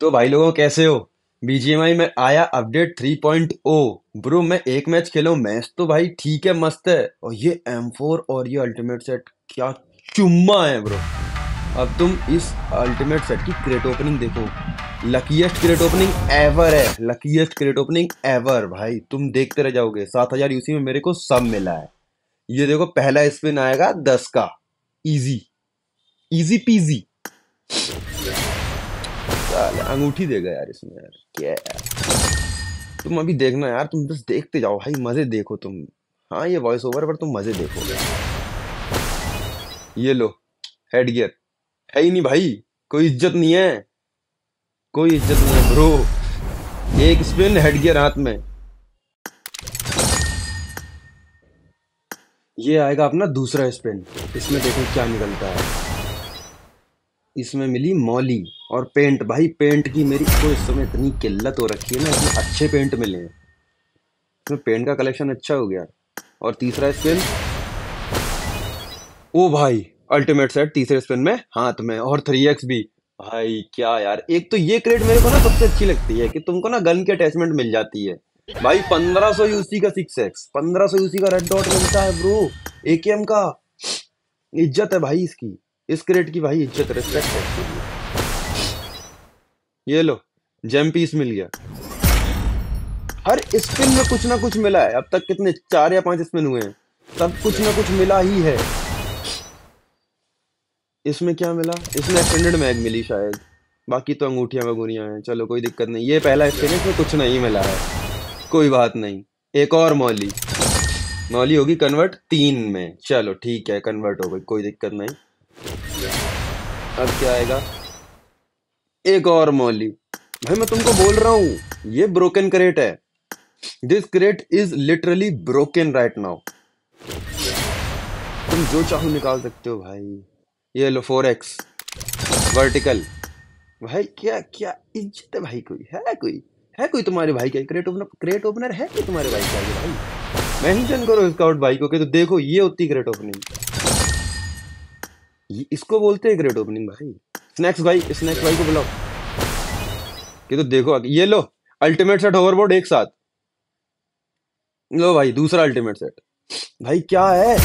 तो भाई लोगों, कैसे हो? बीजीएमआई में आया अपडेट 3.0 ब्रो मैं एक मैच खेला मैच तो भाई ठीक है, मस्त है। और ये M4 और ये अल्टीमेट सेट क्या चुम्मा है ब्रो अब तुम इस अल्टीमेट सेट की क्रेट ओपनिंग देखो। लकीएस्ट क्रेट ओपनिंग एवर है। लकीएस्ट क्रेट ओपनिंग एवर भाई। तुम देखते रह जाओगे। सात हज़ार यूसी में मेरे को सब मिला है। ये देखो, पहला स्पिन आएगा दस का। इजी इजी पीजी साले, अंगूठी देगा यार इसमें यार, क्या तुम अभी देखना यार, तुम बस देखते जाओ भाई, मज़े देखो तुम। हाँ ये वॉइस ओवर पर तुम मज़े देखोगे ये लो हेड गियर है ही नहीं भाई, कोई इज़्ज़त नहीं है। कोई इज़्ज़त नहीं है ब्रो एक स्पिन हेड गियर हाथ में। ये आएगा अपना दूसरा स्पिन इसमें देखो क्या निकलता है। इसमें मिली मौली और पेंट भाई पेंट की मेरी तो इस समय इतनी किल्लत हो रखी है ना इसमें अच्छे पेंट मिले हैं। इसमें पेंट का कलेक्शन अच्छा हो गया। और तीसरा स्पिन ओ भाई अल्टीमेट सेट तीसरे स्पिन में, हाथ में, और थ्री एक्स भी। भाई, क्या यार, एक तो ये क्रेड मेरे को ना सबसे अच्छी लगती है कि तुमको ना गन की अटैचमेंट मिल जाती है। भाई 1500 यूसी का सिक्स एक्स पंद्रह यूसी का रेड डॉट मिलता है ब्रो एकेएम का। इज़्ज़त है भाई इसकी। इस क्रेड की भाई इज़्ज़त रिस्पेक्ट है ये लो जेम पीस मिल गया। हर स्पिन में कुछ ना कुछ मिला है। अब तक कितने, चार या पाँच स्पिन हुए हैं। सब कुछ ना कुछ मिला ही है। इसमें क्या मिला? इसमें एक्सटेंडेड मैग मिली शायद। बाकी तो अंगूठियाँ वगूरियाँ हैं। चलो, कोई दिक्कत नहीं। ये पहला स्पिन है, इसमें कुछ नहीं मिला है। कोई बात नहीं। एक और मौली। मौली होगी कन्वर्ट तीन में। चलो, ठीक है कन्वर्ट हो गई। कोई दिक्कत नहीं। अब क्या आएगा? एक और मौली भाई, मैं तुमको बोल रहा हूँ, ये ब्रोकन क्रेट है। This crate is literally broken right now तुम जो चाहो निकाल सकते हो भाई। ये लो फोर एक्स वर्टिकल भाई, क्या क्या इज़्ज़त है भाई कोई? है कोई? है कोई तुम्हारे भाई का? क्रेट ओपनर क्रेट ओपनर है कोई तुम्हारे भाई का? भाई मेंशन करो स्काउट भाई को कि तो देखो, ये होती क्रेट ओपनिंग इसको बोलते हैं क्रेट ओपनिंग भाई। स्नैक्स भाई स्नैक्स भाई को बुलाओ। कि तो देखो ये लो अल्टीमेट सेट ओवरबोर्ड एक साथ। लो भाई, दूसरा अल्टीमेट सेट भाई क्या है?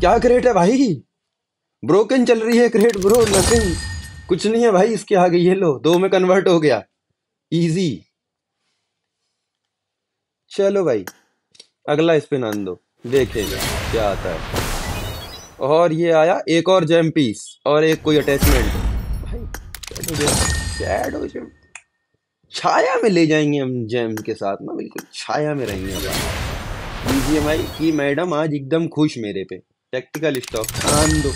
क्या क्रेट है भाई? ब्रोकन चल रही है क्रेट ब्रो नथिंग कुछ नहीं है भाई इसके आगे, ये लो, दो में कन्वर्ट हो गया। इजी चलो भाई, अगला स्पिन आन दो। देखेगा, क्या आता है। और ये आया एक और जेम पीस और एक कोई अटैचमेंट छाया में ले जाएँगे हम जेम के साथ ना, बिल्कुल छाया में रहेंगे अपन बीजीएमआई की मैडम आज एकदम खुश मेरे पे। टेक्टिकल स्टॉक आन दो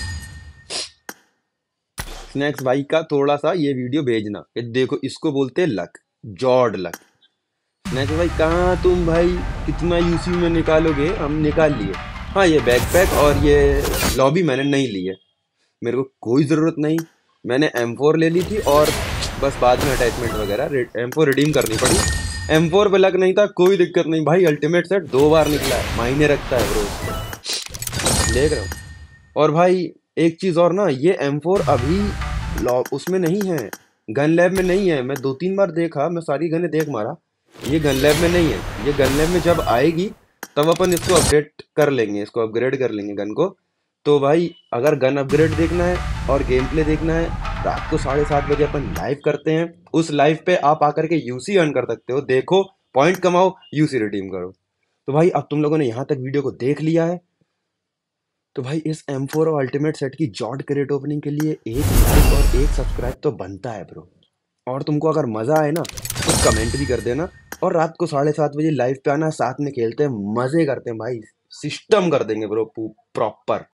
स्नैक्स भाई का थोड़ा सा ये वीडियो भेजना ये देखो इसको बोलते हैं लक जॉर्ड लक स्नैक्स भाई, कहाँ तुम भाई? कितना यूसी में निकालोगे? हम निकाल लिए। हाँ ये बैकपैक और ये लॉबी मैंने नहीं ली है। मेरे को कोई ज़रूरत नहीं। मैंने M4 ले ली थी और बस बाद में अटैचमेंट वगैरह एम फोर रिडीम करनी पड़ी। एम फोर पे लग नहीं था, कोई दिक्कत नहीं। भाई अल्टीमेट सेट दो बार निकला है। मायने रखता है ब्रो देख रहा हूँ? और भाई, एक चीज़ और ना, ये एम फोर अभी उसमें नहीं है। गन लैब में नहीं है। मैं दो तीन बार देखा, मैं सारी गने देख मारा। ये गन लैब में नहीं है। ये गन लैब में जब आएगी तब अपन इसको अपडेट कर लेंगे, इसको अपग्रेड कर लेंगे गन को। तो भाई, अगर गन अपग्रेड देखना है और गेम प्ले देखना है, रात को साढ़े सात बजे अपन लाइव करते हैं। उस लाइव पे आप आकर के यूसी अर्न कर सकते हो। देखो पॉइंट कमाओ यूसी रिडीम करो। तो भाई, अब तुम लोगों ने यहाँ तक वीडियो को देख लिया है। तो भाई, इस M4 और अल्टीमेट सेट की जॉर्ड क्रेट ओपनिंग के लिए एक लाइक और एक सब्सक्राइब तो बनता है ब्रो और तुमको अगर मज़ा आए ना तो कमेंट भी कर देना। और रात को साढ़े सात बजे लाइव पे आना, साथ में खेलते हैं, मज़े करते हैं भाई सिस्टम कर देंगे ब्रो प्रॉपर